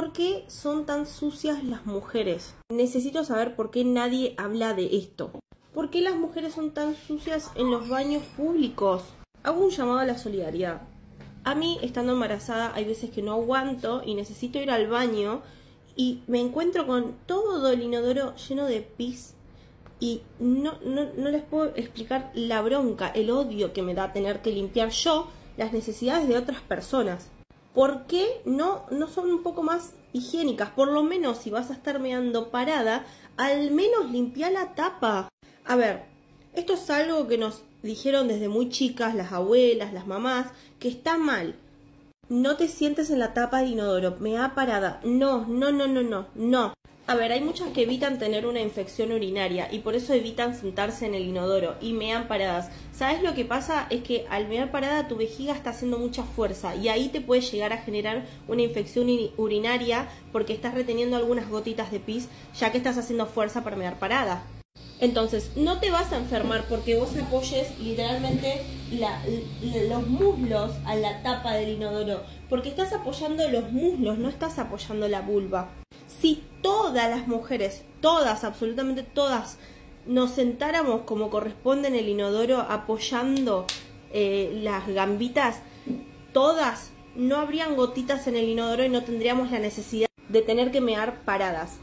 ¿Por qué son tan sucias las mujeres? Necesito saber por qué nadie habla de esto. ¿Por qué las mujeres son tan sucias en los baños públicos? Hago un llamado a la solidaridad. A mí, estando embarazada, hay veces que no aguanto y necesito ir al baño y me encuentro con todo el inodoro lleno de pis y no, no, no les puedo explicar la bronca, el odio que me da tener que limpiar yo las necesidades de otras personas. ¿Por qué no, no son un poco más higiénicas? Por lo menos si vas a estar meando parada, al menos limpia la tapa. A ver, esto es algo que nos dijeron desde muy chicas las abuelas, las mamás, que está mal. No te sientes en la tapa del inodoro, mea parada. No, no, no, no, no, no. A ver, hay muchas que evitan tener una infección urinaria y por eso evitan sentarse en el inodoro y mean paradas. ¿Sabes lo que pasa? Es que al mear parada tu vejiga está haciendo mucha fuerza y ahí te puede llegar a generar una infección urinaria porque estás reteniendo algunas gotitas de pis ya que estás haciendo fuerza para mear parada. Entonces, no te vas a enfermar porque vos apoyes literalmente los muslos a la tapa del inodoro, porque estás apoyando los muslos, no estás apoyando la vulva si todas las mujeres, todas, absolutamente todas, nos sentáramos como corresponde en el inodoro apoyando eh, las gambitas, todas, no habrían gotitas en el inodoro y no tendríamos la necesidad de tener que mear paradas.